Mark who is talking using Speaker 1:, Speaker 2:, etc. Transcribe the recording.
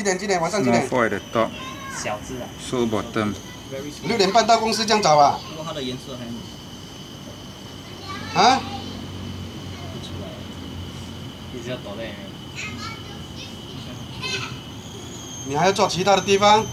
Speaker 1: 几点？几点？晚上几点？
Speaker 2: 小只啊。
Speaker 3: 收不灯。
Speaker 1: 六点半到公司这样早啊？啊？你还要做其他的地方？